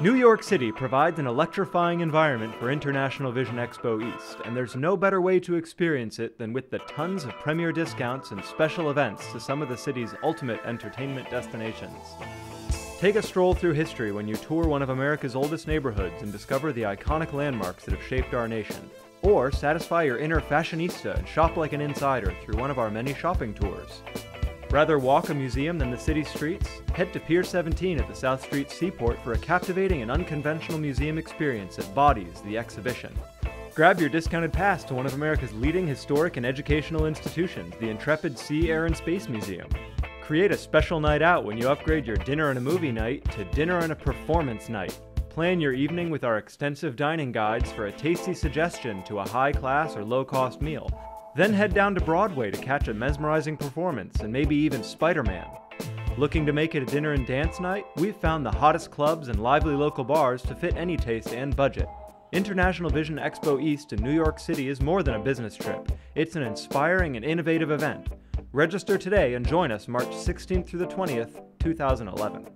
New York City provides an electrifying environment for International Vision Expo East, and there's no better way to experience it than with the tons of premier discounts and special events to some of the city's ultimate entertainment destinations. Take a stroll through history when you tour one of America's oldest neighborhoods and discover the iconic landmarks that have shaped our nation. Or satisfy your inner fashionista and shop like an insider through one of our many shopping tours. Rather walk a museum than the city streets? Head to Pier 17 at the South Street Seaport for a captivating and unconventional museum experience at bodies the exhibition. Grab your discounted pass to one of America's leading historic and educational institutions, the Intrepid Sea, Air, and Space Museum. Create a special night out when you upgrade your dinner and a movie night to dinner and a performance night. Plan your evening with our extensive dining guides for a tasty suggestion to a high class or low cost meal. Then head down to Broadway to catch a mesmerizing performance and maybe even Spider Man. Looking to make it a dinner and dance night? We've found the hottest clubs and lively local bars to fit any taste and budget. International Vision Expo East in New York City is more than a business trip, it's an inspiring and innovative event. Register today and join us March 16th through the 20th, 2011.